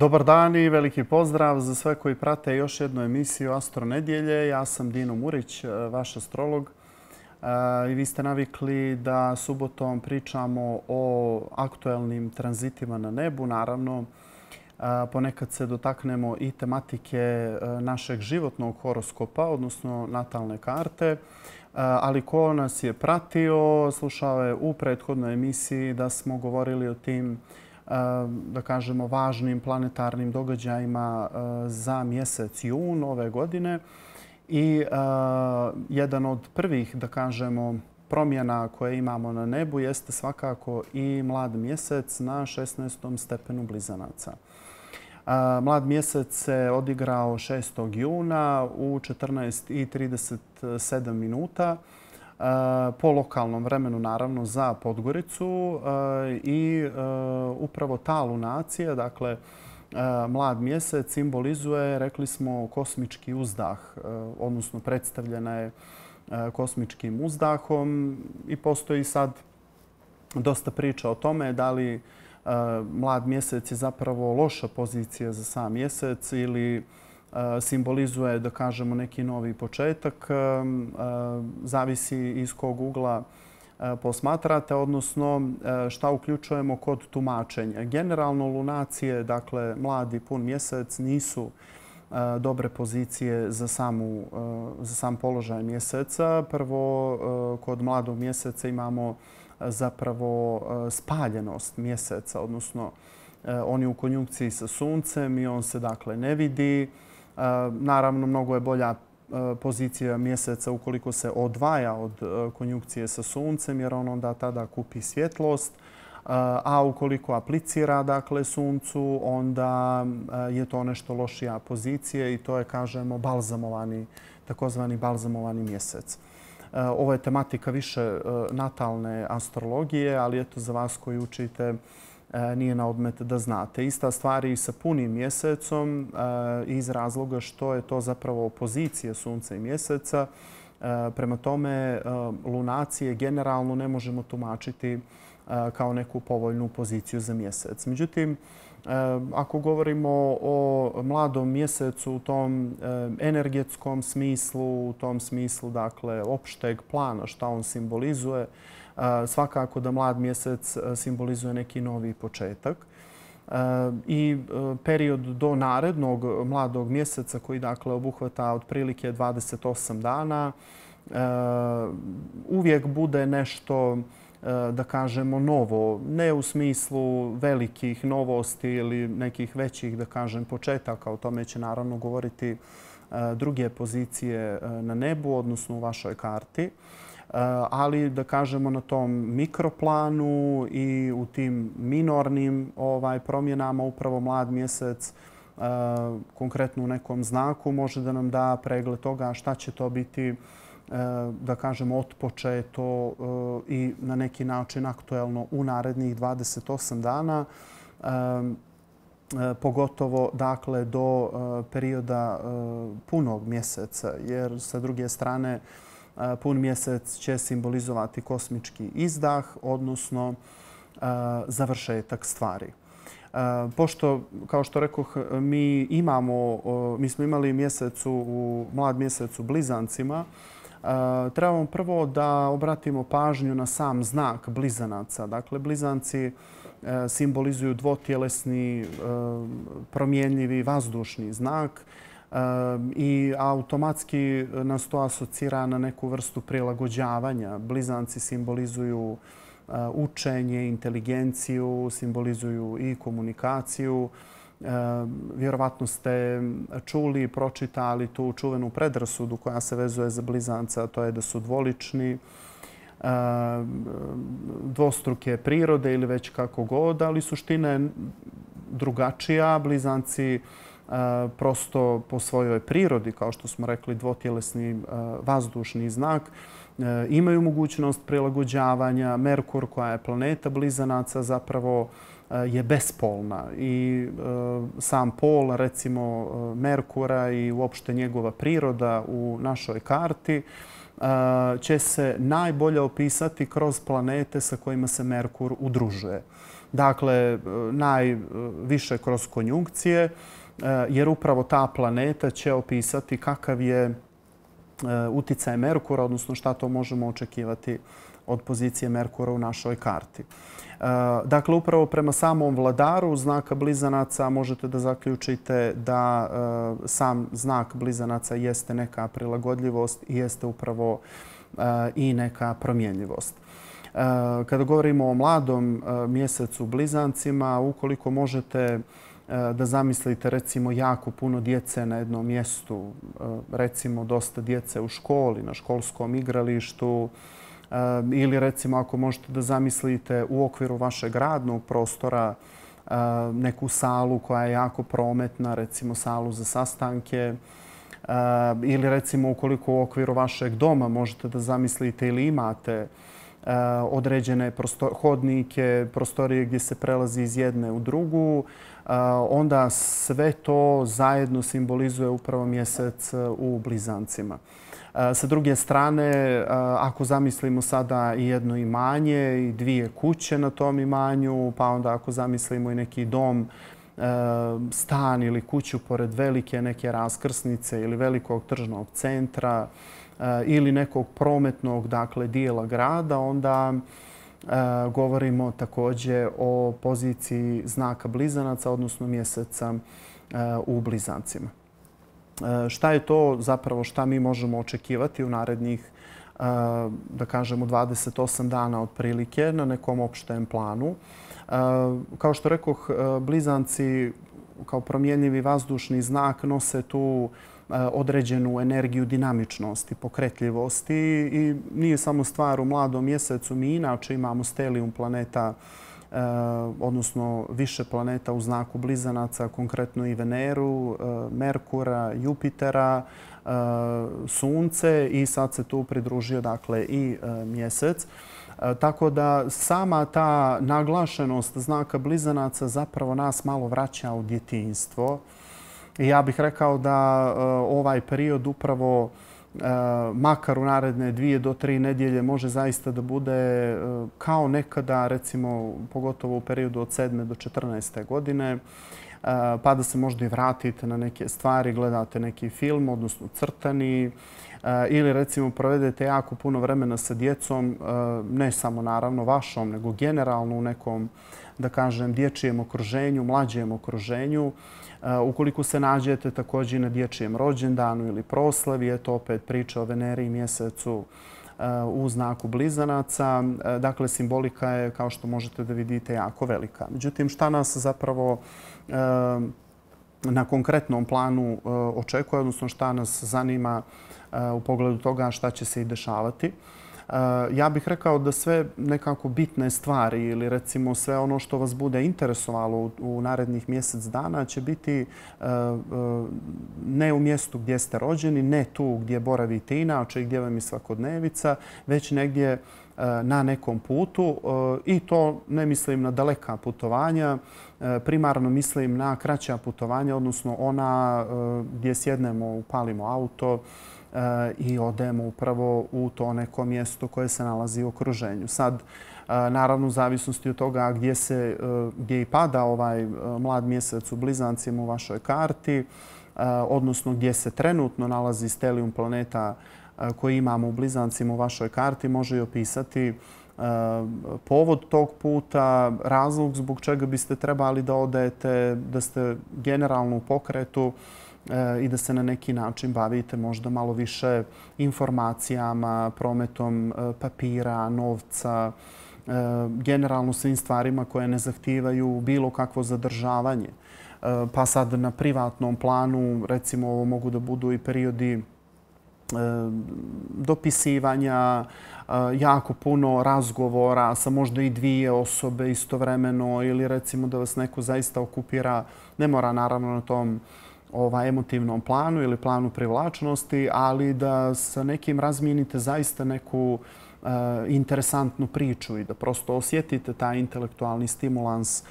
Dobar dan i veliki pozdrav za sve koji prate još jednu emisiju Astro nedjelje. Ja sam Dino Murić, e, vaš astrolog. E, I vi ste navikli da subotom pričamo o aktuelnim tranzitima na nebu. Naravno, e, ponekad se dotaknemo i tematike našeg životnog horoskopa, odnosno natalne karte. Ali ko nas je pratio, slušao je u prethodnoj emisiji da smo govorili o tim da kažemo, važnim planetarnim događajima e, za mjesec jun ove godine. I e, jedan od prvih, da kažemo, promjena koje imamo na nebu jeste svakako i mlad mjesec na 16. stepenu blizanaca. E, mlad mjesec se odigrao 6. juna u 14.37 minuta E, po lokalnom vremenu, naravno, za Podgoricu e, i e, upravo ta lunacija, dakle, mlad mjesec, simbolizuje, rekli smo, kosmički uzdah, odnosno predstavljena je kosmičkim uzdahom i postoji sad dosta priča o tome da li mlad mjesec je zapravo loša pozicija za sam mjesec ili Eh, simbolizuje, da kažemo, neki novi početak. Eh, eh, zavisi iz kog ugla posmatrate, odnosno šta uključujemo kod tumačenja. Generalno, lunacije, dakle, mladi pun mjesec, nisu dobre pozicije za, samu, za sam položaj mjeseca. Prvo, kod mladog mjeseca imamo zapravo spaljenost mjeseca, odnosno on je u konjunkciji sa suncem i on se dakle ne vidi. E, naravno, mnogo je bolja e, pozicija mjeseca ukoliko se odvaja od e, konjunkcije sa suncem, jer on onda tada kupi svjetlost. A ukoliko aplicira dakle, suncu, onda je to nešto lošija pozicija i to je, kažemo, balzamovani, takozvani balzamovani mjesec. Ovo je tematika više natalne astrologije, ali eto za vas koji učite E, nije na odmet da znate. Ista stvar i sa punim mjesecom e, iz razloga što je to zapravo opozicija sunca i mjeseca. E, prema tome, lunacije generalno ne možemo tumačiti kao neku povoljnu poziciju za mjesec. Međutim, ako govorimo o mladom mjesecu u tom energetskom smislu, u tom smislu dakle, opšteg plana šta on simbolizuje, svakako da mlad mjesec simbolizuje neki novi početak. I period do narednog mladog mjeseca koji dakle obuhvata otprilike 28 dana uvijek bude nešto da kažemo novo, ne u smislu velikih novosti ili nekih većih da kažem početaka, o tome će naravno govoriti druge pozicije na nebu, odnosno u vašoj karti. Eh, ali da kažemo na tom mikroplanu i u tim minornim ovaj promjenama upravo mlad mjesec eh, konkretno u nekom znaku može da nam da pregled toga šta će to biti eh, da kažemo otpočeto i na neki način aktuelno u narednih 28 dana pogotovo dakle do perioda punog mjeseca. Jer sa druge strane pun mjesec će simbolizovati kosmički izdah, odnosno završetak stvari. Pošto, kao što rekoh, mi imamo, mi smo imali mjesec u mlad mjesec u blizancima, trebamo prvo da obratimo pažnju na sam znak blizanaca. Dakle, blizanci e, simbolizuju dvotjelesni, e, promjenljivi, vazdušni znak i automatski nas to asocira na neku vrstu prilagođavanja. Blizanci simbolizuju eh, učenje, inteligenciju, simbolizuju i komunikaciju. Vjerovatno ste čuli i pročitali tu čuvenu predrasudu koja se vezuje za blizanca, to je da su dvolični, dvostruke prirode ili već kako god, ali suština je drugačija. Blizanci prosto po svojoj prirodi, kao što smo rekli, dvotjelesni vazdušni znak, e, imaju mogućnost prilagođavanja. Merkur, koja je planeta blizanaca, zapravo e, je bespolna i e, sam pol, recimo Merkura i uopšte njegova priroda u našoj karti, će se najbolje opisati kroz planete sa kojima se Merkur udružuje. Dakle, najviše kroz konjunkcije, Eh, jer upravo ta planeta će opisati kakav je eh, uticaj Merkura, odnosno šta to možemo očekivati od pozicije Merkura u našoj karti. Eh, dakle, upravo prema samom vladaru znaka blizanaca možete da zaključite da sam znak blizanaca jeste neka prilagodljivost i jeste upravo i neka promjenljivost. Kada govorimo o mladom mjesecu blizancima, ukoliko možete E, da zamislite recimo jako puno djece na jednom mjestu, e, recimo dosta djece u školi, na školskom igralištu, e, ili recimo ako možete da zamislite u okviru vašeg radnog prostora neku salu koja je jako prometna, recimo salu za sastanke, ili recimo ukoliko u okviru vašeg doma možete da zamislite ili imate određene hodnike, prostorije gdje se prelazi iz jedne u drugu, onda sve to zajedno simbolizuje upravo mjesec e, u blizancima. E, sa druge strane, e, ako zamislimo sada i jedno imanje i dvije kuće na tom imanju, pa onda ako zamislimo i neki dom, stan ili kuću pored velike neke raskrsnice ili velikog tržnog centra ili nekog prometnog dakle, dijela grada, onda E, govorimo također o poziciji znaka blizanaca, odnosno mjeseca e, u blizancima. E, šta je to zapravo šta mi možemo očekivati u narednih da kažemo 28 dana otprilike na nekom opštem planu. Kao što rekoh, blizanci kao promjenjivi vazdušni znak nose tu E, određenu energiju dinamičnosti, pokretljivosti i nije samo stvar u mladom mjesecu. Mi inače imamo stelijum planeta e, odnosno više planeta u znaku blizanaca, konkretno i Veneru, e, Merkura, Jupitera, Sunce i sad se tu pridružio dakle i mjesec. Tako da sama ta naglašenost znaka blizanaca zapravo nas malo vraća u djetinstvo. Ja bih rekao da eh, ovaj period upravo eh, makar u naredne dvije do tri nedjelje može zaista da bude eh, kao nekada, recimo, pogotovo u periodu od 7. do 14. godine, pa da se možda i vratite na neke stvari, gledate neki film, odnosno crtani, ili recimo provedete jako puno vremena sa djecom, ne samo naravno vašom, nego generalno u nekom, da kažem, dječijem okruženju, mlađem okruženju, Eh, ukoliko se nađete također na dječijem rođendanu ili proslavi, je to opet priča o Veneri i mjesecu eh, u znaku blizanaca. Eh, dakle, simbolika je, kao što možete da vidite, jako velika. Međutim, šta nas zapravo na konkretnom planu očekuje, odnosno šta nas zanima u pogledu toga šta će se i dešavati? Eh, ja bih rekao da sve nekako bitne stvari ili recimo sve ono što vas bude interesovalo u narednih mjesec dana će biti eh, eh, ne u mjestu gdje ste rođeni, ne tu gdje boravite inače i gdje vam je svakodnevica, već negdje na nekom putu i to ne mislim na daleka putovanja, primarno mislim na kraća putovanja, odnosno ona gdje sjednemo, upalimo auto, i odemo upravo u to neko mjesto koje se nalazi u okruženju. Sad, e, naravno, u zavisnosti od toga gdje, se, e, gdje i pada ovaj e, mlad mjesec u blizancima u vašoj karti, odnosno gdje se trenutno nalazi stelium planeta koji imamo u blizancima u vašoj karti, može i opisati povod tog puta, razlog zbog čega biste trebali da odete, da ste generalno u pokretu, i da se na neki način bavite možda malo više informacijama, prometom e, papira, novca, e, generalno svim stvarima koje ne zahtijevaju bilo kakvo zadržavanje. E, pa sad na privatnom planu, recimo, ovo mogu da budu i periodi dopisivanja, jako puno razgovora sa možda i dvije osobe istovremeno ili recimo da vas neko zaista okupira, ne mora naravno na tom ovaj emotivnom planu ili planu privlačnosti, ali da sa nekim razmijenite zaista neku e, interesantnu priču i da prosto osjetite taj intelektualni stimulans e,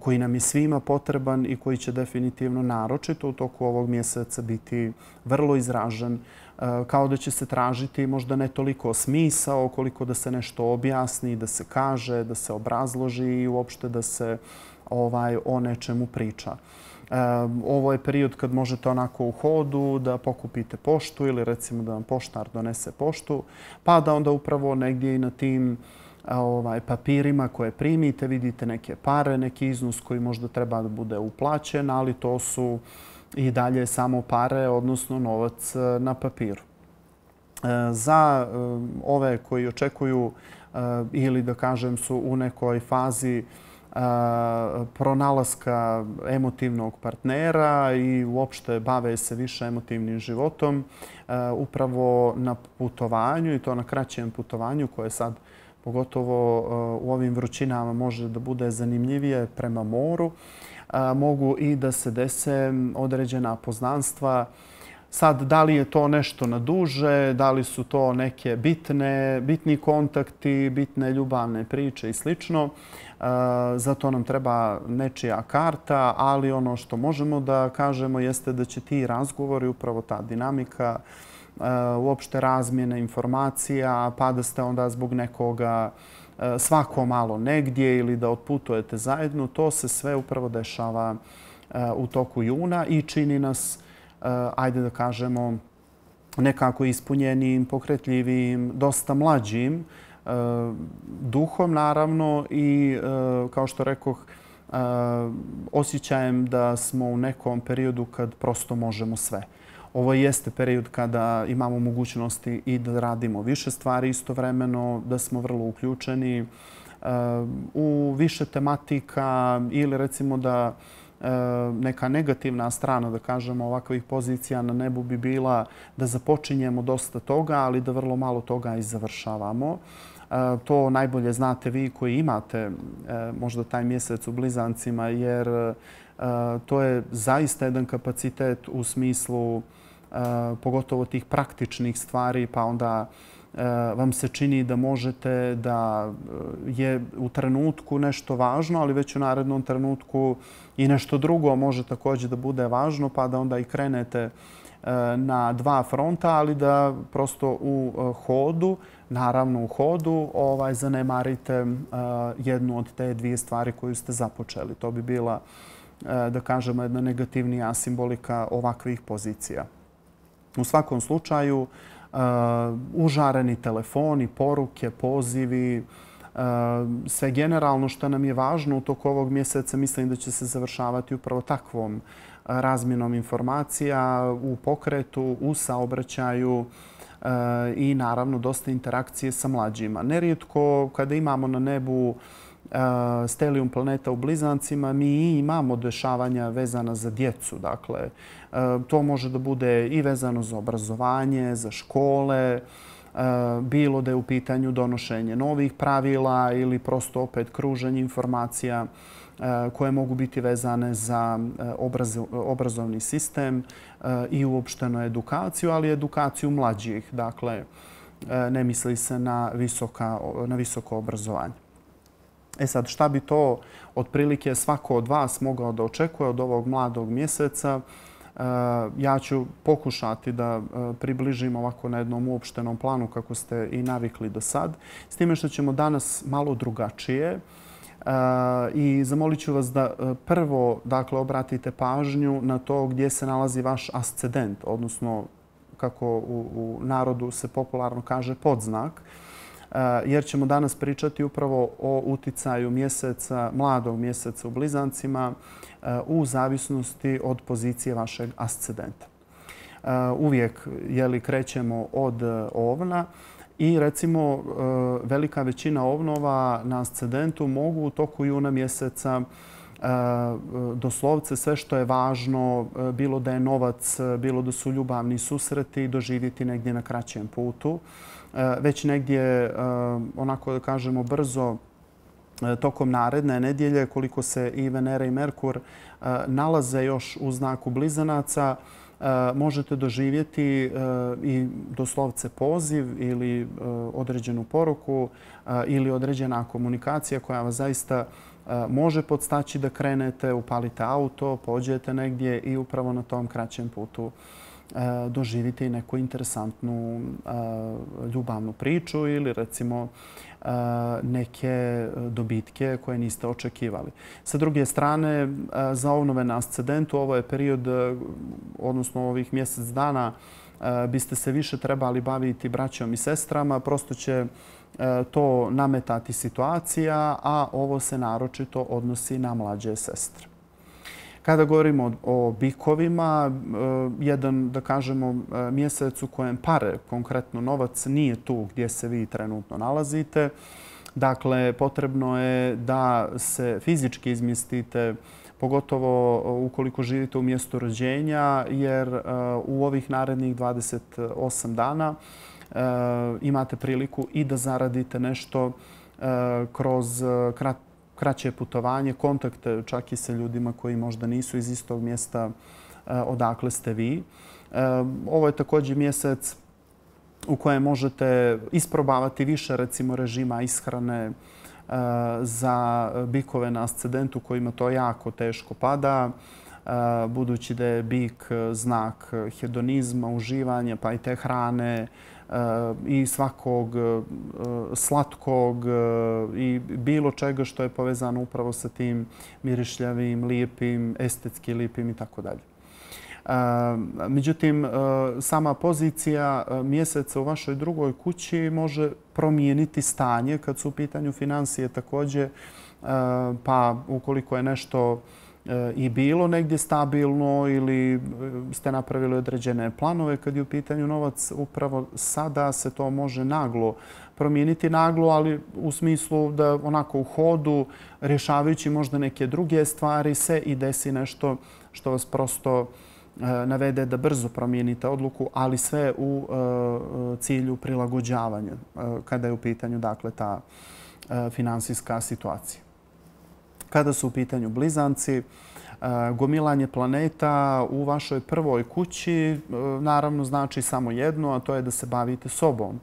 koji nam je svima potreban i koji će definitivno naročito u toku ovog mjeseca biti vrlo izražen e, kao da će se tražiti možda ne toliko smisao koliko da se nešto objasni, da se kaže, da se obrazloži i uopšte da se ovaj o nečemu priča. Ovo je period kad možete onako u hodu da pokupite poštu ili recimo da vam poštar donese poštu, pa da onda upravo negdje i na tim ovaj, papirima koje primite vidite neke pare, neki iznos koji možda treba da bude uplaćen, ali to su i dalje samo pare, odnosno novac e, na papiru. E, za e, ove koji očekuju ili da kažem su u nekoj fazi pronalaska emotivnog partnera i uopšte bave se više emotivnim životom, upravo na putovanju i to na kraćem putovanju koje sad pogotovo u ovim vrućinama može da bude zanimljivije prema moru, mogu i da se dese određena poznanstva. Sad, da li je to nešto na duže, da li su to neke bitne, bitni kontakti, bitne ljubavne priče i slično. E, Zato nam treba nečija karta, ali ono što možemo da kažemo jeste da će ti razgovori, upravo ta dinamika, e, uopšte razmjene informacija, pa da ste onda zbog nekoga E, svako malo negdje ili da otputujete zajedno, to se sve upravo dešava e, u toku juna i čini nas, Eh, ajde da kažemo, nekako ispunjenim, pokretljivim, dosta mlađim eh, duhom naravno i eh, kao što rekoh, osjećajem da smo u nekom periodu kad prosto možemo sve. Ovo jeste period kada imamo mogućnosti i da radimo više stvari istovremeno, da smo vrlo uključeni u više tematika ili recimo da E, neka negativna strana, da kažemo, ovakvih pozicija na nebu bi bila da započinjemo dosta toga, ali da vrlo malo toga i završavamo. E, to najbolje znate vi koji imate e, možda taj mjesec u Blizancima, jer to je zaista jedan kapacitet u smislu pogotovo tih praktičnih stvari, pa onda Eh, vam se čini da možete da eh, je u trenutku nešto važno, ali već u narednom trenutku i nešto drugo može također da bude važno, pa da onda i krenete eh, na dva fronta, ali da prosto u hodu, naravno u hodu, ovaj zanemarite jednu od te dvije stvari koju ste započeli. To bi bila, da kažemo, jedna negativnija simbolika ovakvih pozicija. U svakom slučaju, uh, Eh, užareni telefoni, poruke, pozivi, uh, sve generalno što nam je važno u toku ovog mjeseca, mislim da će se završavati upravo takvom eh, razmjenom informacija u pokretu, u saobraćaju i naravno dosta interakcije sa mlađima. Nerijetko kada imamo na nebu stelium planeta u blizancima, mi imamo dešavanja vezana za djecu. Dakle, to može da bude i vezano za obrazovanje, za škole, bilo da je u pitanju donošenje novih pravila ili prosto opet kruženje informacija koje mogu biti vezane za obrazovni sistem i uopšteno edukaciju, ali edukaciju mlađih. Dakle, ne misli se na visoko obrazovanje. E sad, šta bi to otprilike svako od vas mogao da očekuje od ovog mladog mjeseca? E, ja ću pokušati da e, približim ovako na jednom uopštenom planu kako ste i navikli do sad. S time što ćemo danas malo drugačije e, i zamolit ću vas da prvo dakle, obratite pažnju na to gdje se nalazi vaš ascendent, odnosno kako u, u narodu se popularno kaže podznak. Eh, jer ćemo danas pričati upravo o uticaju mjeseca, mladog mjeseca u blizancima u zavisnosti od pozicije vašeg ascendenta. Uvijek jeli, krećemo od e, ovna i recimo e, velika većina ovnova na ascendentu mogu u toku juna mjeseca e, doslovce sve što je važno, bilo da je novac, bilo da su ljubavni susreti, doživjeti negdje na kraćem putu. E, već negdje, e, onako da kažemo, brzo e, tokom naredne nedjelje, koliko se i Venera i Merkur nalaze još u znaku blizanaca, možete doživjeti i doslovce poziv ili određenu poruku ili određena komunikacija koja vas zaista može podstaći da krenete, upalite auto, pođete negdje i upravo na tom kraćem putu. E, doživite i neku interesantnu e, ljubavnu priču ili recimo e, neke dobitke koje niste očekivali. Sa druge strane, za ovnove na ascendentu, ovo je period, odnosno ovih mjesec dana, biste se više trebali baviti braćom i sestrama. Prosto će to nametati situacija, a ovo se naročito odnosi na mlađe sestre. Kada govorimo o bikovima, e, jedan, da kažemo, e, mjesec u kojem pare, konkretno novac, nije tu gdje se vi trenutno nalazite. Dakle, potrebno je da se fizički izmjestite, pogotovo e, ukoliko živite u mjestu rođenja, jer u ovih narednih 28 dana imate priliku i da zaradite nešto kroz kraće putovanje, kontakte čak i sa ljudima koji možda nisu iz istog mjesta e, odakle ste vi. E, ovo je također mjesec u kojem možete isprobavati više recimo režima ishrane e, za bikove na ascendentu kojima to jako teško pada budući da je bik znak hedonizma, uživanja, pa i te hrane, i svakog e, slatkog e, i bilo čega što je povezano upravo sa tim mirišljavim, lijepim, estetski lijepim i tako dalje. E, međutim, sama pozicija mjeseca u vašoj drugoj kući može promijeniti stanje kad su u pitanju financije također. Pa ukoliko je nešto i bilo negdje stabilno ili e, ste napravili određene planove kad je u pitanju novac, upravo sada se to može naglo promijeniti naglo, ali u smislu da onako u hodu, rješavajući možda neke druge stvari, se i desi nešto što vas prosto e, navede da brzo promijenite odluku, ali sve u e, cilju prilagođavanja kada je u pitanju dakle, ta finansijska situacija kada su u pitanju blizanci. E, gomilanje planeta u vašoj prvoj kući e, naravno znači samo jedno, a to je da se bavite sobom.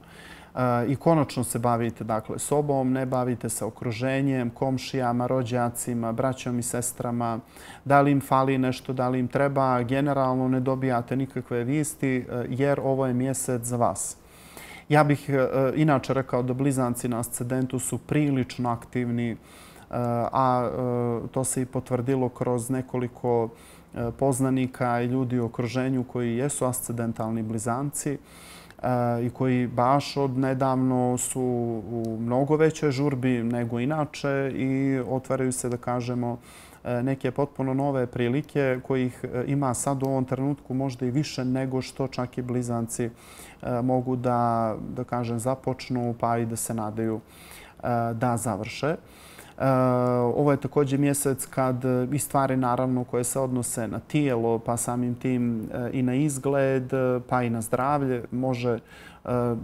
E, I konačno se bavite dakle, sobom, ne bavite se okruženjem, komšijama, rođacima, braćom i sestrama. Da li im fali nešto, da li im treba, generalno ne dobijate nikakve vijesti jer ovo je mjesec za vas. Ja bih inače rekao da blizanci na ascendentu su prilično aktivni, a e, to se i potvrdilo kroz nekoliko e, poznanika i ljudi u okruženju koji jesu ascedentalni blizanci e, i koji baš od nedavno su u mnogo većoj žurbi nego inače i otvaraju se, da kažemo, neke potpuno nove prilike kojih ima sad u ovom trenutku možda i više nego što čak i blizanci mogu da, da kažem, započnu pa i da se nadaju da završe. Eh, ovo je također mjesec kad eh, i stvari naravno koje se odnose na tijelo, pa samim tim eh, i na izgled, pa i na zdravlje, može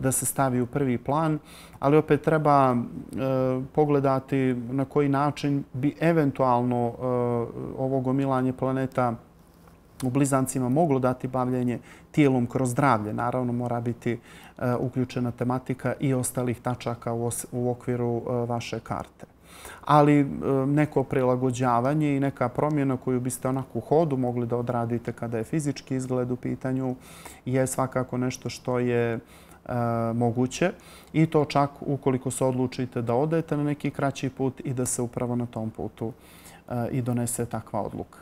da se stavi u prvi plan. Ali opet treba pogledati na koji način bi eventualno ovo gomilanje planeta u blizancima moglo dati bavljenje tijelom kroz zdravlje. Naravno, mora biti uključena tematika i ostalih tačaka u okviru vaše karte ali e, neko prilagođavanje i neka promjena koju biste onako u hodu mogli da odradite kada je fizički izgled u pitanju je svakako nešto što je e, moguće i to čak ukoliko se odlučite da odete na neki kraći put i da se upravo na tom putu e, i donese takva odluka.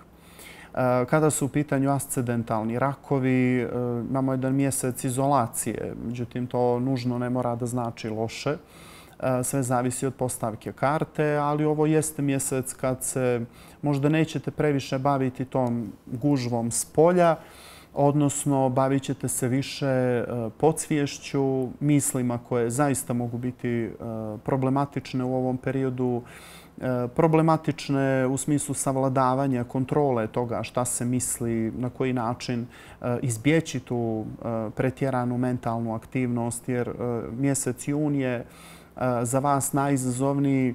Kada su u pitanju ascedentalni rakovi, imamo jedan mjesec izolacije, međutim to nužno ne mora da znači loše Eh, sve zavisi od postavke karte, ali ovo jeste mjesec kad se možda nećete previše baviti tom gužvom s polja, odnosno bavit ćete se više podsviješću, podsvješću, mislima koje zaista mogu biti eh, problematične u ovom periodu, problematične u smislu savladavanja, kontrole toga šta se misli, na koji način izbjeći tu pretjeranu mentalnu aktivnost, jer mjesec jun je za vas najizazovniji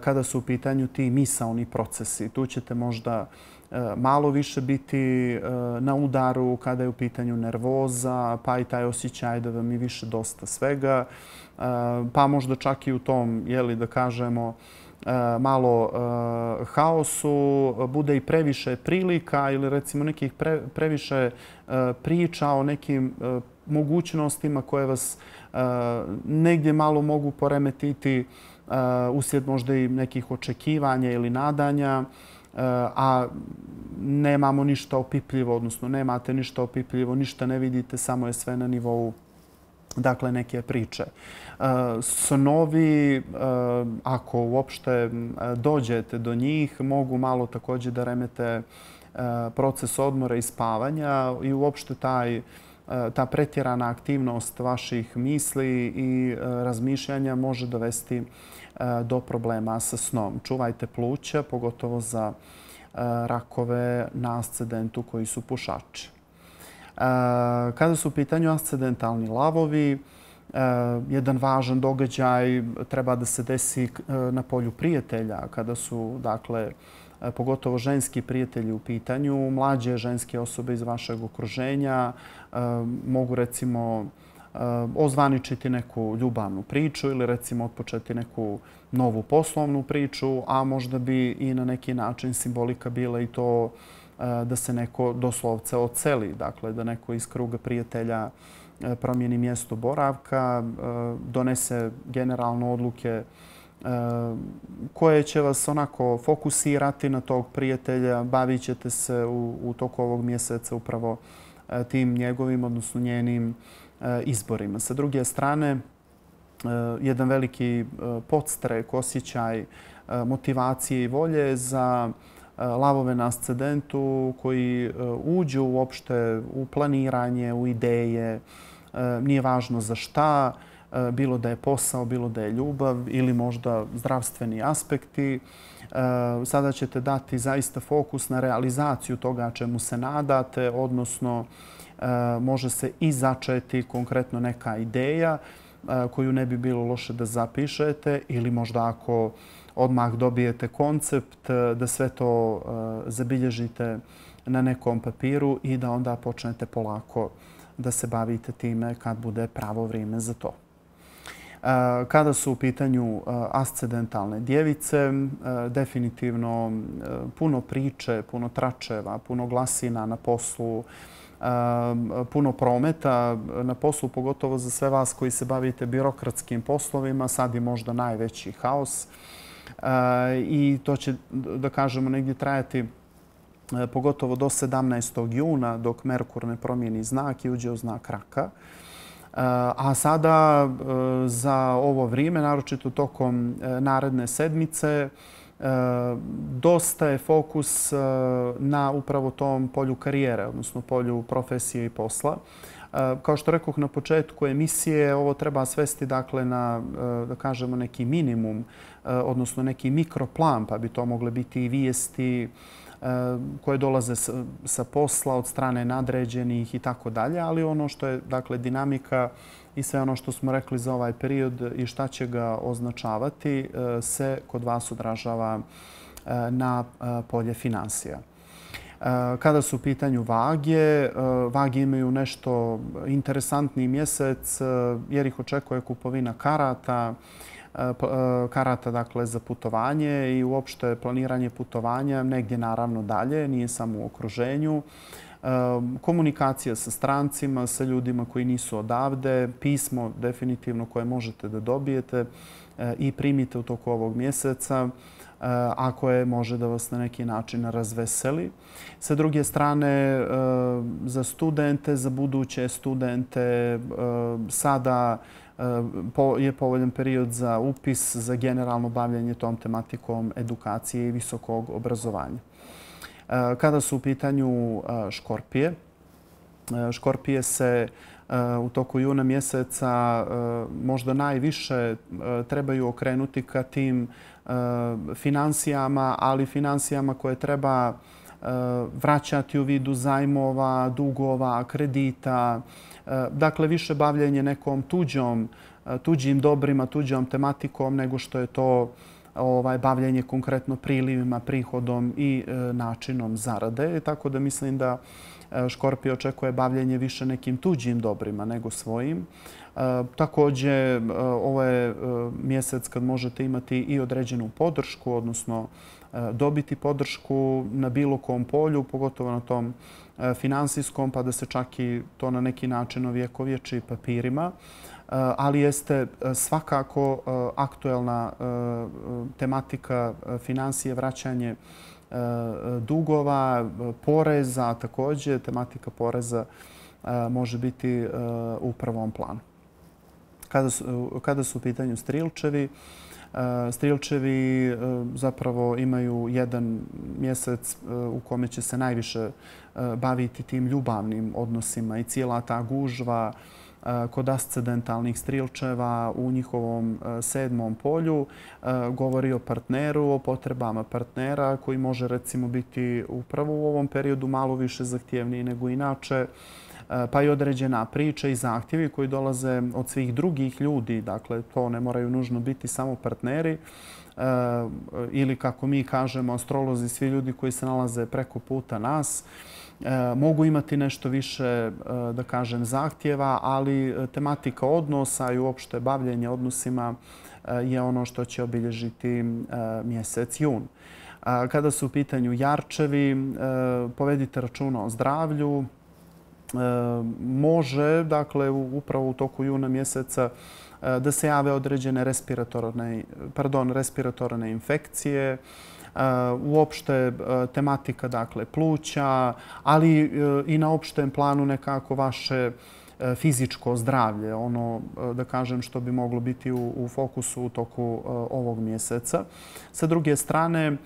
kada su u pitanju ti misalni procesi. Tu ćete možda malo više biti na udaru kada je u pitanju nervoza, pa i taj osjećaj da vam je više dosta svega, pa možda čak i u tom, jeli, da kažemo, malo haosu, bude i previše prilika ili recimo nekih previše priča o nekim mogućnostima koje vas e, negdje malo mogu poremetiti e, uslijed možda i nekih očekivanja ili nadanja, e, a nemamo ništa opipljivo, odnosno nemate ništa opipljivo, ništa ne vidite, samo je sve na nivou dakle, neke priče. Snovi, ako uopšte dođete do njih, mogu malo također da remete proces odmora i spavanja i uopšte taj E, ta pretjerana aktivnost vaših misli i e, razmišljanja može dovesti e, do problema sa snom. Čuvajte pluća, pogotovo za rakove na ascedentu koji su pušači. Kada su u pitanju ascedentalni lavovi, jedan važan događaj treba da se desi na polju prijatelja, kada su, dakle, pogotovo ženski prijatelji u pitanju, mlađe ženske osobe iz vašeg okruženja mogu, recimo, ozvaničiti neku ljubavnu priču ili, recimo, otpočeti neku novu poslovnu priču, a možda bi i na neki način simbolika bila i to da se neko doslovce oceli, dakle da neko iz kruga prijatelja promijeni mjesto boravka, donese generalno odluke Ehm, koje će vas onako fokusirati na tog prijatelja, bavit ćete se u, u toku ovog mjeseca upravo e, tim njegovim, odnosno njenim e, izborima. Sa druge strane, e, jedan veliki podstrek, osjećaj motivacije i volje za lavove na ascendentu koji uđu uopšte u planiranje, u ideje, nije važno za šta, E, bilo da je posao, bilo da je ljubav ili možda zdravstveni aspekti. E, sada ćete dati zaista fokus na realizaciju toga čemu se nadate, odnosno e, može se i začeti konkretno neka ideja koju ne bi bilo loše da zapišete ili možda ako odmah dobijete koncept, da sve to zabilježite na nekom papiru i da onda počnete polako da se bavite time kad bude pravo vrijeme za to. Eh, kada su u pitanju eh, ascedentalne djevice, eh, definitivno puno priče, puno tračeva, puno glasina na poslu, puno prometa na poslu, pogotovo za sve vas koji se bavite birokratskim poslovima. Sad je možda najveći haos i to će, da kažemo, negdje trajati pogotovo do 17. juna dok Merkur ne promijeni znak i uđe u znak raka. E, Eh, a sada eh, za ovo vrijeme, naročito tokom eh, naredne sedmice, dosta je fokus na upravo tom polju karijere, odnosno polju profesije i posla. Kao što rekoh na početku emisije, ovo treba svesti dakle na da kažemo neki minimum odnosno neki mikroplan, pa bi to mogle biti i vijesti Eh, koje dolaze sa posla od strane nadređenih i tako dalje, ali ono što je dakle dinamika i sve ono što smo rekli za ovaj period i šta će ga označavati eh, se kod vas odražava eh, na polje financija. Kada su u pitanju vage, vage imaju nešto interesantni mjesec jer ih očekuje kupovina karata, E, e, karata dakle, za putovanje i uopšte planiranje putovanja negdje naravno dalje, nije samo u okruženju. E, komunikacija sa strancima, sa ljudima koji nisu odavde, pismo definitivno koje možete da dobijete i primite u toku ovog mjeseca ako je može da vas na neki način razveseli. Sa druge strane, za studente, za buduće studente, sada Eh, je povoljan period za upis za generalno bavljanje tom tematikom edukacije i visokog obrazovanja. Eh, kada su u pitanju eh, škorpije, škorpije se u toku juna mjeseca možda najviše trebaju okrenuti ka tim financijama, ali financijama koje treba Eh, vraćati u vidu zajmova, dugova, kredita, eh, dakle, više bavljenje nekom tuđom, eh, tuđim dobrima, tuđom tematikom nego što je to ovaj bavljenje konkretno prilivima, prihodom i e, načinom zarade. E, tako da mislim da Škorpije očekuje bavljenje više nekim tuđim dobrima nego svojim. Također, ovo je mjesec kad možete imati i određenu podršku, odnosno E, dobiti podršku na bilo kom polju, pogotovo na tom e, finansijskom, pa da se čak i to na neki način ovjekovječi papirima. E, ali jeste svakako aktuelna tematika finansije, vraćanje dugova, poreza, također tematika poreza može biti u prvom planu. Kada su u pitanju strilčevi, Eh, Strilčevi eh, zapravo imaju jedan mjesec eh, u kome će se najviše baviti tim ljubavnim odnosima i cijela ta gužva kod ascedentalnih strilčeva u njihovom sedmom polju govori o partneru, o potrebama partnera koji može recimo biti upravo u ovom periodu malo više zahtjevniji nego inače. E, pa i određena priča i zahtjevi koji dolaze od svih drugih ljudi. Dakle, to ne moraju nužno biti samo partneri e, ili kako mi kažemo astrolozi, svi ljudi koji se nalaze preko puta nas e, mogu imati nešto više, da kažem, zahtjeva, ali tematika odnosa i uopšte bavljenje odnosima je ono što će obilježiti mjesec jun. Kada su u pitanju jarčevi, povedite računa o zdravlju, E, može, dakle, upravo u toku juna mjeseca e, da se jave određene respiratorne, pardon, respiratorne infekcije, e, uopšte tematika, dakle, pluća, ali i na opštem planu nekako vaše fizičko zdravlje, ono da kažem što bi moglo biti u fokusu u toku ovog mjeseca. Sa druge strane,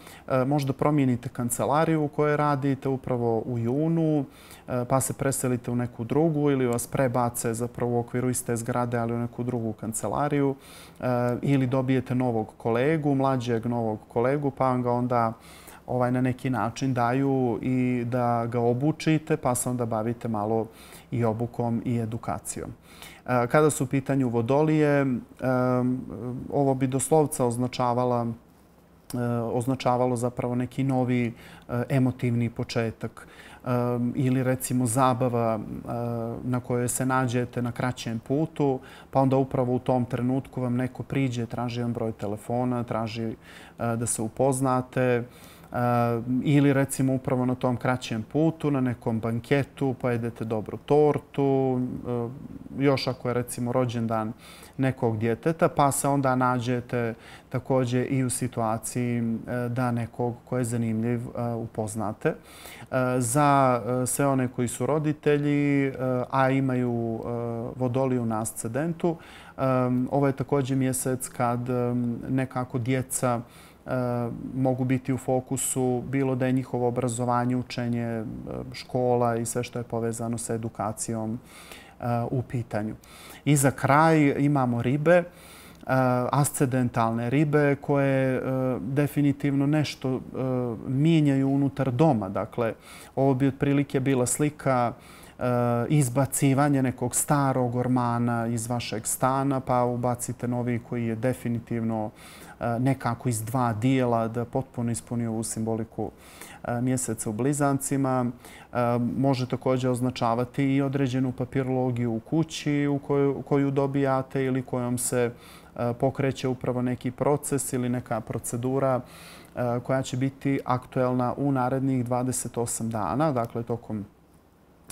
možda promijenite kancelariju u kojoj radite upravo u junu, E, pa se preselite u neku drugu ili vas prebace zapravo u okviru iste zgrade, ali u neku drugu kancelariju e, ili dobijete novog kolegu, mlađeg novog kolegu, pa vam ga onda ovaj na neki način daju i da ga obučite, pa se onda bavite malo i obukom i edukacijom. E, kada su u pitanju vodolije, ovo bi doslovca označavala označavalo zapravo neki novi emotivni početak ili recimo zabava eh, na kojoj se nađete na kraćem putu, pa onda upravo u tom trenutku vam neko priđe, traži vam broj telefona, traži eh, da se upoznate, ili recimo upravo na tom kraćem putu, na nekom banketu, pa pojedete dobru tortu, e, još ako je recimo rođendan nekog djeteta, pa se onda nađete također i u situaciji e, da nekog ko je zanimljiv e, upoznate. Za sve one koji su roditelji, a imaju vodoliju na ascedentu, ovo je također mjesec kad nekako djeca Eh, mogu biti u fokusu bilo da je njihovo obrazovanje, učenje, eh, škola i sve što je povezano sa edukacijom eh, u pitanju. I za kraj imamo ribe, ascedentalne ribe koje definitivno nešto mijenjaju unutar doma. Dakle, ovo bi otprilike bila slika izbacivanje nekog starog ormana iz vašeg stana, pa ubacite novi koji je definitivno nekako iz dva dijela da potpuno ispuni ovu simboliku mjeseca u blizancima. Može također označavati i određenu papirologiju u kući u koju, koju dobijate ili kojom se pokreće upravo neki proces ili neka procedura koja će biti aktuelna u narednih 28 dana, dakle tokom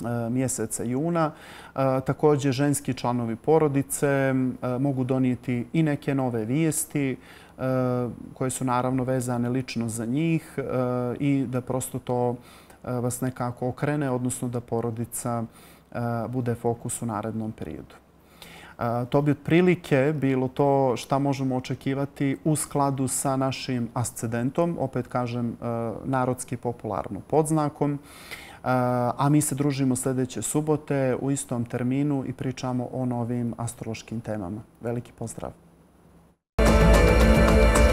E, mjeseca juna. E, također ženski članovi porodice e, mogu donijeti i neke nove vijesti, koje su naravno vezane lično za njih i da prosto to vas nekako okrene, odnosno da porodica bude fokus u narednom periodu. To bi otprilike bilo to šta možemo očekivati u skladu sa našim ascedentom, opet kažem narodski popularno podznakom. Eh, a mi se družimo sljedeće subote u istom terminu i pričamo o novim astrologskim temama. Veliki pozdrav! Thank you.